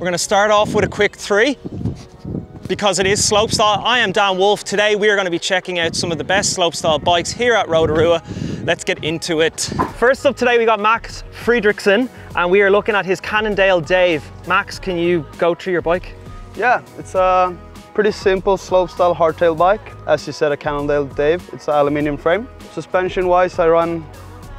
We're gonna start off with a quick three because it is slopestyle. I am Dan Wolf. Today we are gonna be checking out some of the best slopestyle bikes here at Rotorua. Let's get into it. First up today we got Max Fredriksson and we are looking at his Cannondale Dave. Max, can you go through your bike? Yeah, it's a pretty simple slopestyle hardtail bike. As you said, a Cannondale Dave. It's an aluminium frame. Suspension wise, I run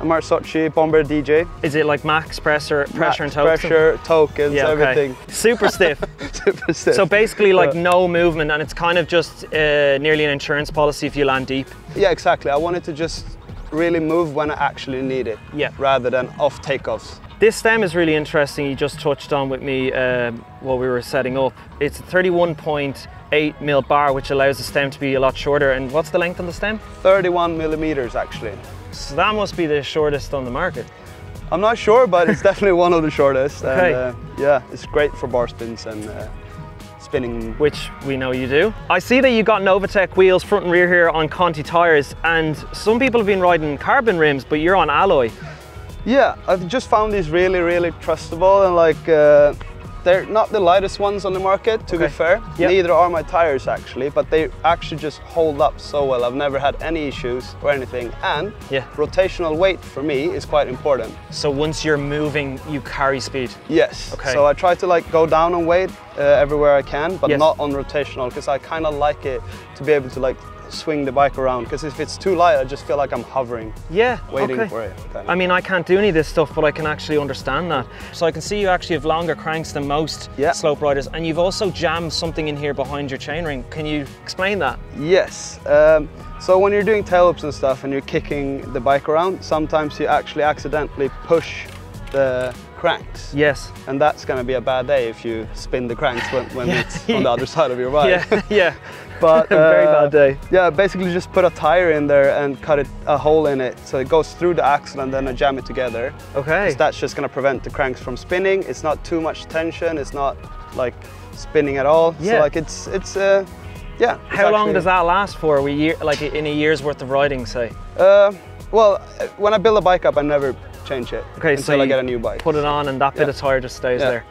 Marzocchi Bomber DJ. Is it like max pressure, pressure Max and tokens? Pressure, tokens, Yeah, okay. everything. Super stiff. Super stiff. So basically like Yeah. no movement and it's kind of just uh, nearly an insurance policy if you land deep. Yeah, exactly. I wanted to just really move when I actually need it. Yeah. Rather than off takeoffs. This stem is really interesting. You just touched on with me um, while we were setting up. It's a 31.8 mil bar, which allows the stem to be a lot shorter. And what's the length on the stem? 31 millimeters actually. So that must be the shortest on the market. I'm not sure, but it's definitely one of the shortest. Okay. And, uh, yeah, it's great for bar spins and uh, spinning. which we know you do. I see that you got Novatec wheels front and rear here on Conti tires, and some people have been riding carbon rims, but you're on alloy. Yeah, I've just found these really, really trustable and like uh, they're not the lightest ones on the market. To Okay. be fair, Yep. neither are my tires actually, but they actually just hold up so well. I've never had any issues or anything, and Yeah. rotational weight for me is quite important. So once you're moving, you carry speed. Yes. Okay. So I try to like go down on weight uh, everywhere I can, but Yes. not on rotational because I kind of like it to be able to like swing the bike around. Because if it's too light, I just feel like I'm hovering, Yeah, waiting okay. for it. kind of. I mean, I can't do any of this stuff, but I can actually understand that. So I can see you actually have longer cranks than most Yeah. slope riders, and you've also jammed something in here behind your chainring. Can you explain that? Yes. Um, so when you're doing tail ups and stuff and you're kicking the bike around, sometimes you actually accidentally push the cranks. Yes. And that's going to be a bad day if you spin the cranks when, when it's on the other side of your bike. Yeah, yeah. But a Very uh, bad day. Yeah, basically just put a tire in there and cut it a hole in it so it goes through the axle and then I jam it together. Okay. That's just going to prevent the cranks from spinning. It's not too much tension. It's not like spinning at all. Yeah. So like it's it's uh yeah. it's How long does that last for? We year, like in a year's worth of riding, say? Uh, well, uh, when I build a bike up, I never change it Okay, until so I get a new bike. Put it on, and that bit Yeah. of tire just stays Yeah. there.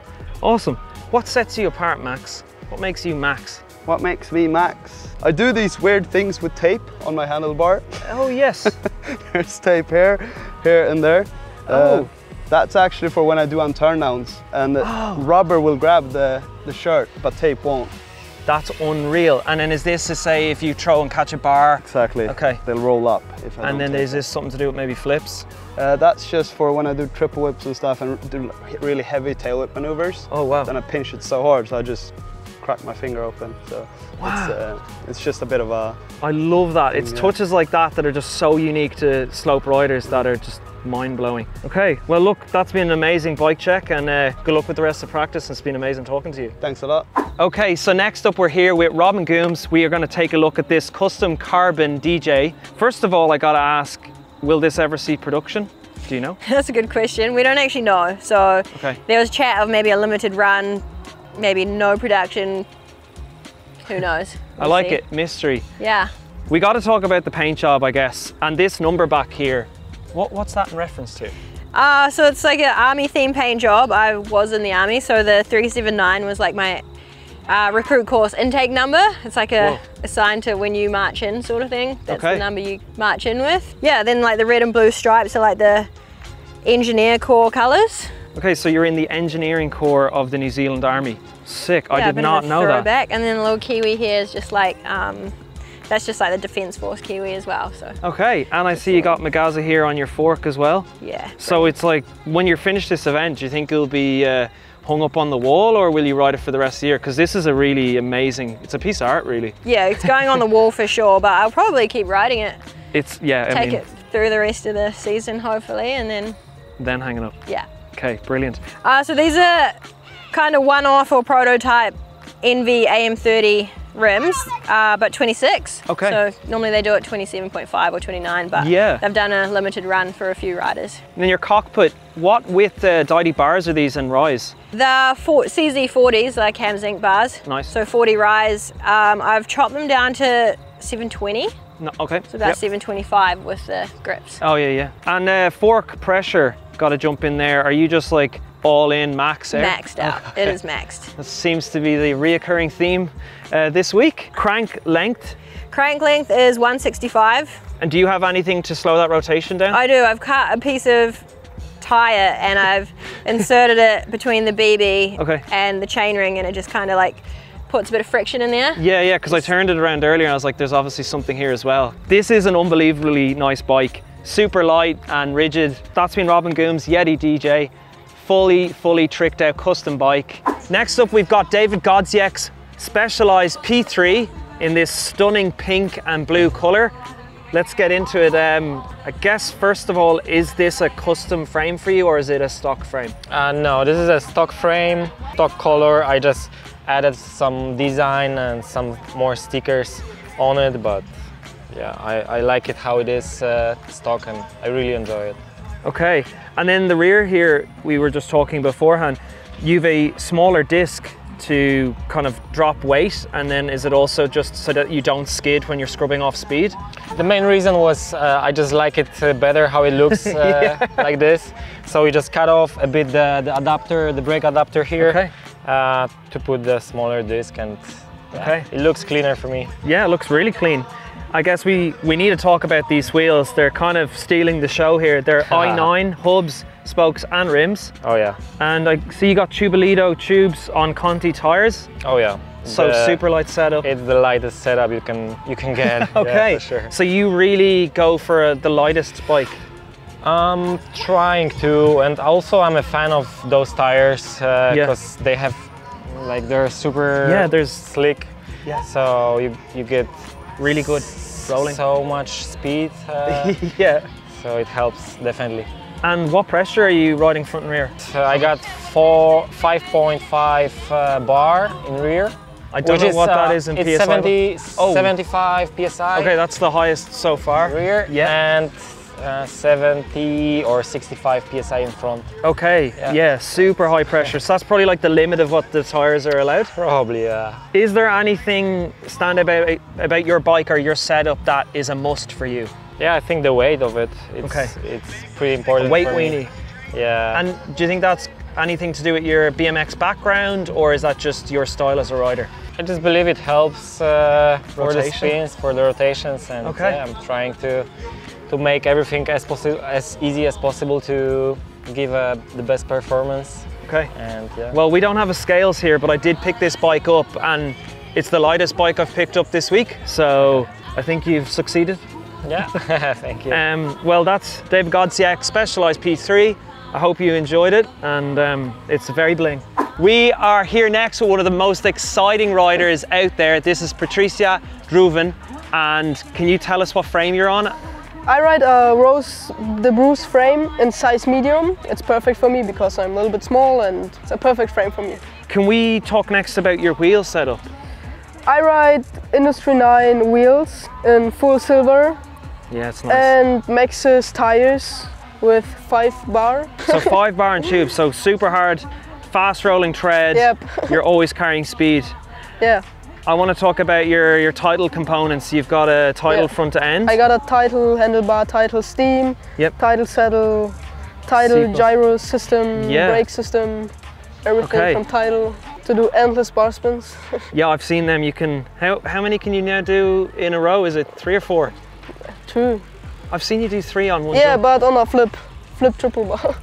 Awesome. What sets you apart, Max? What makes you Max? What makes me Max? I do these weird things with tape on my handlebar. Oh yes. There's tape here, here and there. Uh, Oh. that's actually for when I do on turndowns, and the Oh. rubber will grab the, the shirt, but tape won't. That's unreal. And then is this to say if you throw and catch a bar? Exactly. Okay. They'll roll up if I And then is this something to do with maybe flips? Uh, that's just for when I do triple whips and stuff and do really heavy tail whip maneuvers. Oh wow. Then I pinch it so hard, so I just crack my finger open. So it's, uh, it's just a bit of a I love that. It's Yeah. touches like that that are just so unique to slope riders that are just mind blowing. Okay, well look, that's been an amazing bike check and uh, good luck with the rest of practice. And it's been amazing talking to you. thanks a lot. Okay, so next up we're here with Robin Goomes. We are going to take a look at this custom carbon DJ. First of all, I got to ask, will this ever see production? Do you know? That's a good question. We don't actually know. So Okay. there was chat of maybe a limited run, maybe no production. Who knows? I We'll like see. it, mystery. Yeah. We got to talk about the paint job, I guess. And this number back here, what, what's that in reference to? Uh, so it's like an army theme paint job. I was in the army, so the 379 was like my uh, recruit course intake number. It's like a Whoa. assigned to when you march in sort of thing. That's Okay. the number you march in with. Yeah, then like the red and blue stripes are like the engineer corps colors. Okay, so you're in the engineering corps of the New Zealand Army. Sick, I yeah, a did not a know that. throwback. And then the little kiwi here is just like, um, that's just like the Defence Force kiwi as well. So Okay, and I see you got McGazza here on your fork as well. yeah. So it's like, when you're finished this event, do you think it'll be uh, hung up on the wall or will you ride it for the rest of the year? Because this is a really amazing, it's a piece of art really. Yeah, it's going on the wall for sure, but I'll probably keep riding it. It's, yeah, I Take mean, it through the rest of the season, hopefully, and then then hanging up. yeah. Okay, brilliant. Uh, so these are kind of one-off or prototype NV AM30 rims, uh, but 26. Okay. So normally they do it 27.5 or 29, but Yeah. they've done a limited run for a few riders. And then your cockpit, what width uh, Deity bars are these and rise? The four, CZ40s, like Cam Zink bars. Nice. So 40 rise. Um, I've chopped them down to 720, No, okay. so about Yep. 725 with the grips. Oh yeah, yeah. And uh, fork pressure, got to jump in there. Are you just like all in max air? Maxed out. It is maxed. That seems to be the reoccurring theme uh, this week. Crank length. Crank length is 165. And do you have anything to slow that rotation down? I do. I've cut a piece of tire and I've inserted it between the BB Okay. and the chainring, and it just kind of like puts a bit of friction in there. Yeah, yeah, because I turned it around earlier and I was like, there's obviously something here as well. This is an unbelievably nice bike. Super light and rigid. That's been Robin Goomes Yeti DJ. Fully, fully tricked out custom bike. Next up, we've got David Godziek's Specialized P3 in this stunning pink and blue color. Let's get into it. Um, I guess, first of all, is this a custom frame for you or is it a stock frame? Uh, no, this is a stock frame, stock color. I just added some design and some more stickers on it, but yeah, I, I like it how it is uh, stock and I really enjoy it. Okay, and then the rear here, we were just talking beforehand, you've a smaller disc to kind of drop weight, and then is it also just so that you don't skid when you're scrubbing off speed? The main reason was uh, I just like it uh, better how it looks uh, like this. So we just cut off a bit the, the adapter, the brake adapter here Okay. uh, to put the smaller disc and yeah, Okay. it looks cleaner for me. Yeah, it looks really clean. I guess we, we need to talk about these wheels. They're kind of stealing the show here. They're i9 hubs, spokes, and rims. Oh yeah, And I see you got Tubolito tubes on Conti tires. oh yeah. So The- super light setup. It's the lightest setup you can you can get. yeah, okay, for sure. so you really go for uh, the lightest bike. I'm trying to, and also I'm a fan of those tires Yeah. because they have, like, they're super Yeah, there's- slick. Yeah. So you you get Really good rolling. so much speed, uh, yeah. so it helps definitely. And what pressure are you riding front and rear? So I got four, 5.5 uh, bar in rear. I don't know is, what that uh, is in it's PSI. 70, Oh. 75 psi. Okay, that's the highest so far. rear Yeah. and uh, 70 or 65 psi in front. Okay, yeah. Yeah. super high pressure. So that's probably like the limit of what the tires are allowed. Probably, yeah. Is there anything stand about about your bike or your setup that is a must for you? yeah. I think the weight of it, it's, Okay. it's pretty important. Weight for me. weenie. Yeah. And do you think that's anything to do with your BMX background or is that just your style as a rider? I just believe it helps uh, for the spins, for the rotations, and Okay. yeah, I'm trying to to make everything as possible, as easy as possible to give uh, the best performance. Okay. And yeah. Well, we don't have a scales here, but I did pick this bike up and it's the lightest bike I've picked up this week. So I think you've succeeded. yeah. Thank you. Um, well, that's David Godziek Specialized P3. I hope you enjoyed it and um, it's very bling. We are here next with one of the most exciting riders out there. This is Patricia Druwen. And can you tell us what frame you're on? I ride a Rose the Bruce frame in size medium. It's perfect for me because I'm a little bit small and it's a perfect frame for me. Can we talk next about your wheel setup? I ride Industry 9 wheels in full silver Yeah, it's nice. and Maxxis tires with 5 bar. so five bar and tube, so super hard, fast rolling tread. Yep. You're always carrying speed. yeah, I want to talk about your, your title components. You've got a title Yeah. front to end. I got a title handlebar, title steam, Yep. title saddle, title gyro system, Yeah. brake system, everything Okay. from title to do endless bar spins. Yeah, I've seen them. You can. How how many can you now do in a row? Is it three or four? Two. I've seen you do three on one. Yeah, jump. but on a flip, flip triple bar.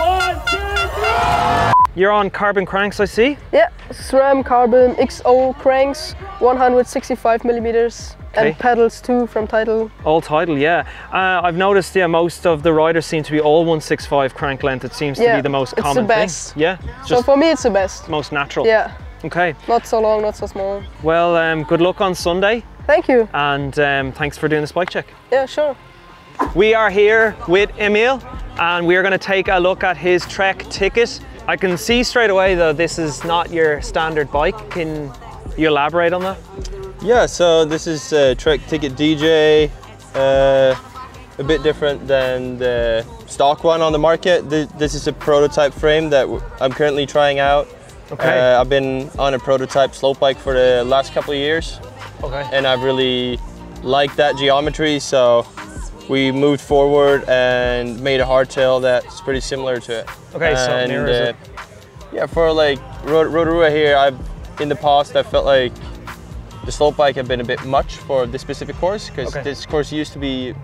one, two, three! You're on carbon cranks, I see. Yeah, SRAM Carbon XO cranks, 165 millimeters, Okay. and pedals too from Title. All title, yeah. Uh, I've noticed, yeah, most of the riders seem to be all 165 crank length. It seems to be the most it's the common best. thing. Yeah, So for me, it's the best. most natural. Yeah, Okay. not so long, not so small. Well, um, good luck on Sunday, Thank you. and um, thanks for doing this bike check. Yeah, sure. We are here with Emil and we are going to take a look at his Trek ticket. I can see straight away though this is not your standard bike. Can you elaborate on that? Yeah, so this is uh, Trek Ticket DJ, uh, a bit different than the stock one on the market. This is a prototype frame that I'm currently trying out. Okay. Uh, I've been on a prototype slope bike for the last couple of years, Okay. and I've really liked that geometry. So we moved forward and made a hardtail that's pretty similar to it. Okay, so and, mirrors it. uh, Yeah, for like Rot- Rotorua here, I've in the past I felt like the slope bike had been a bit much for this specific course because Okay. this course used to be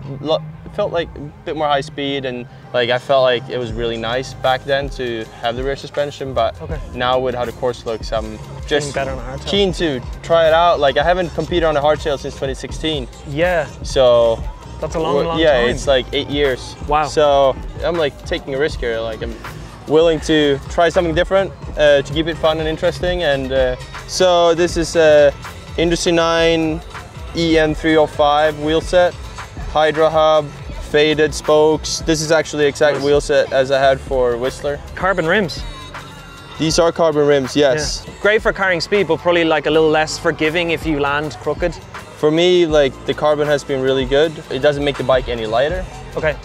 felt like a bit more high speed and like I felt like it was really nice back then to have the rear suspension but Okay. now with how the course looks I'm just better on a keen to try it out like I haven't competed on a hardtail since 2016 Yeah, so that's a long, well, long yeah time. it's like eight years Wow. so I'm like taking a risk here like I'm willing to try something different uh, to keep it fun and interesting and uh, so this is a Industry 9 EN305 wheel set Hydra hub faded spokes this is actually the exact Nice. wheel set as I had for Whistler Carbon rims. these are carbon rims yes Yeah. Great for carrying speed, but probably like a little less forgiving if you land crooked. For me like the carbon has been really good it doesn't make the bike any lighter Okay.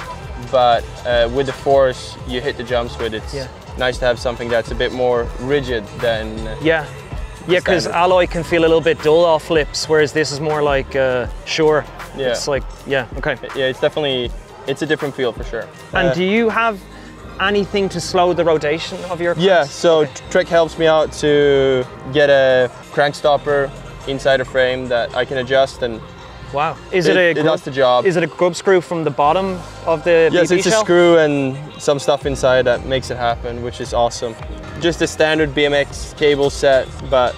but uh, with the force you hit the jumps with it's Yeah. nice to have something that's a bit more rigid than Yeah. Yeah, because alloy can feel a little bit dull off flips, whereas this is more like uh, sure. Yeah. It's like yeah, okay. yeah it's definitely it's a different feel for sure And Uh, do you have anything to slow the rotation of your? yeah cranks? so Trek helps me out to get a crank stopper inside a frame that I can adjust and Wow. Is it, it, a it does the job. is it a grub screw from the bottom of the yes BB it's a screw and some stuff inside that makes it happen which is awesome. Just a standard BMX cable set but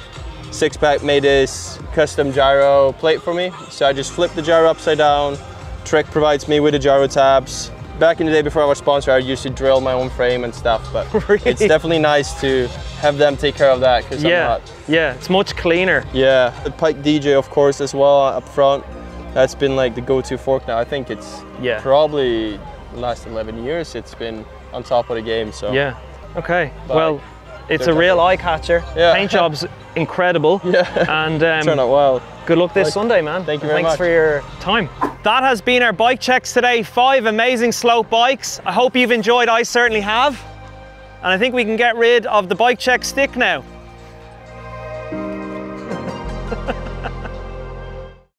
Sixpack made this custom gyro plate for me. So I just flip the gyro upside down. Trek provides me with the gyro tabs back in the day before I was sponsored I used to drill my own frame and stuff but Really? it's definitely nice to have them take care of that because I'm Yeah. not Yeah, it's much cleaner. yeah the Pike DJ of course as well up front that's been like the go-to fork now I think it's Yeah. probably the last 11 years it's been on top of the game so Yeah. Okay. But well, it's a real eye catcher. Yeah. Paint job's incredible. Yeah. And um, turn out well Good luck this Like- Sunday, man. Thank you very Thanks much. for your time. That has been our bike checks today. Five amazing slope bikes. I hope you've enjoyed. I certainly have. And I think we can get rid of the bike check stick now.